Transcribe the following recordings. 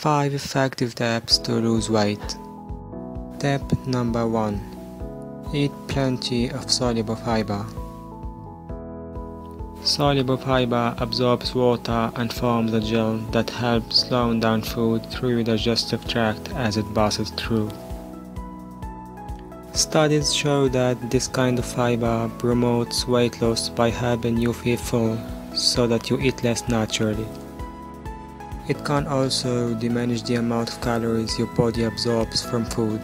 5 effective tips to lose weight. Tip number 1 Eat plenty of soluble fiber. Soluble fiber absorbs water and forms a gel that helps slow down food through your digestive tract as it passes through. Studies show that this kind of fiber promotes weight loss by helping you feel full so that you eat less naturally. It can also diminish the amount of calories your body absorbs from food.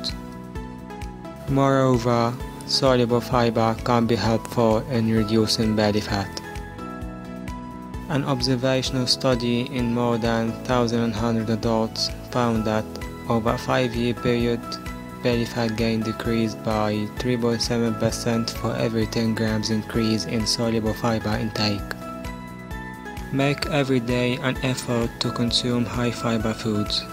Moreover, soluble fiber can be helpful in reducing belly fat. An observational study in more than 1,100 adults found that over a 5-year period, belly fat gain decreased by 3.7% for every 10 grams increase in soluble fiber intake. Make every day an effort to consume high fiber foods.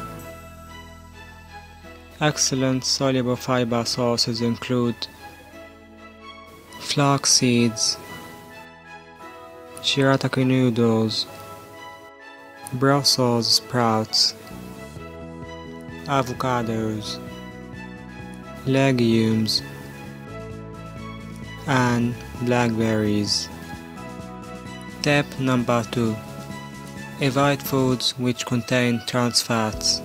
Excellent soluble fiber sources include flax seeds, shirataki noodles, Brussels sprouts, avocados, legumes, and blackberries. Step number 2. Avoid foods which contain trans fats.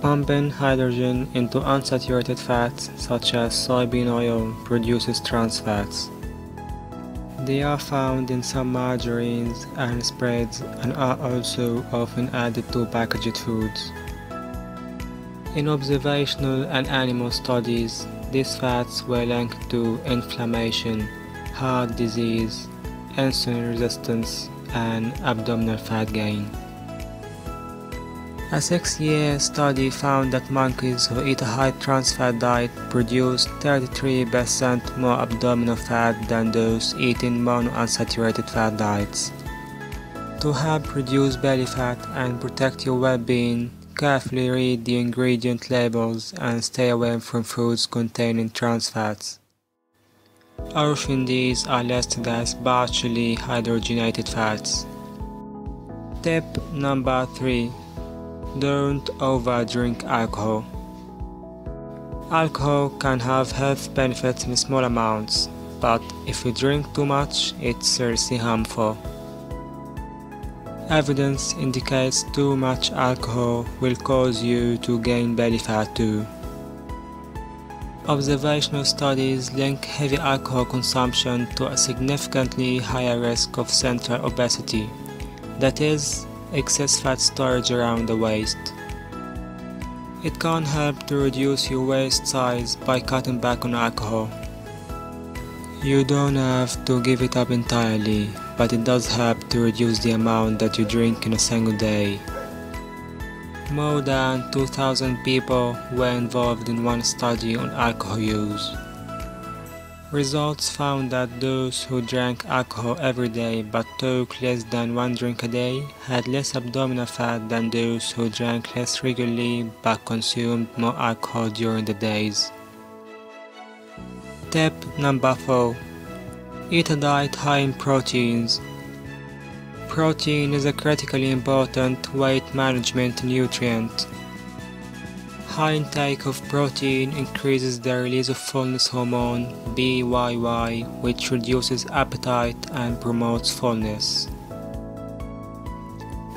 Pumping hydrogen into unsaturated fats such as soybean oil produces trans fats. They are found in some margarines and spreads and are also often added to packaged foods. In observational and animal studies, these fats were linked to inflammation, heart disease, insulin resistance, and abdominal fat gain. A six-year study found that monkeys who eat a high trans fat diet produce 33% more abdominal fat than those eating monounsaturated fat diets. To help reduce belly fat and protect your well-being, carefully read the ingredient labels and stay away from foods containing trans fats. These are listed as partially hydrogenated fats. Tip number 3 Don't overdrink alcohol. Alcohol can have health benefits in small amounts, but if you drink too much, it's seriously harmful. Evidence indicates too much alcohol will cause you to gain belly fat too. Observational studies link heavy alcohol consumption to a significantly higher risk of central obesity, that is, excess fat storage around the waist. It can help to reduce your waist size by cutting back on alcohol. You don't have to give it up entirely, but it does help to reduce the amount that you drink in a single day. More than 2,000 people were involved in one study on alcohol use. Results found that those who drank alcohol every day but took less than one drink a day had less abdominal fat than those who drank less regularly but consumed more alcohol during the days. Tip number 4 Eat a diet high in proteins Protein is a critically important weight management nutrient. High intake of protein increases the release of fullness hormone PYY which reduces appetite and promotes fullness.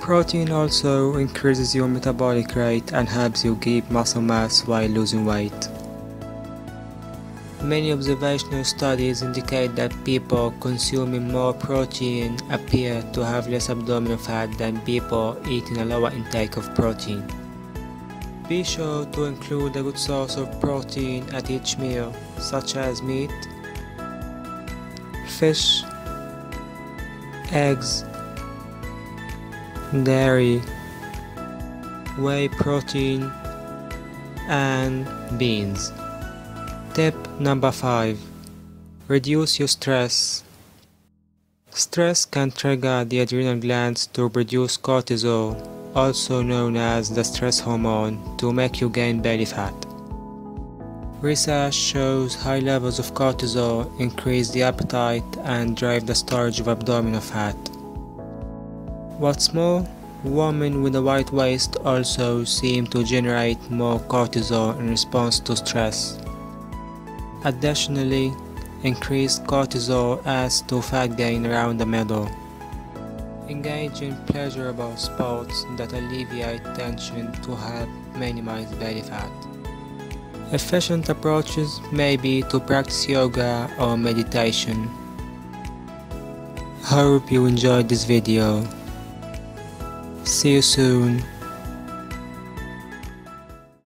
Protein also increases your metabolic rate and helps you keep muscle mass while losing weight. Many observational studies indicate that people consuming more protein appear to have less abdominal fat than people eating a lower intake of protein. Be sure to include a good source of protein at each meal, such as meat, fish, eggs, dairy, whey protein, and beans. Tip number 5 Reduce your stress. Stress can trigger the adrenal glands to produce cortisol, also known as the stress hormone, to make you gain belly fat. Research shows high levels of cortisol increase the appetite and drive the storage of abdominal fat. What's more, Women with a white waist also seem to generate more cortisol in response to stress. Additionally, increased cortisol adds to fat gain around the middle. Engage in pleasurable sports that alleviate tension to help minimize belly fat. Efficient approaches may be to practice yoga or meditation. Hope you enjoyed this video. See you soon.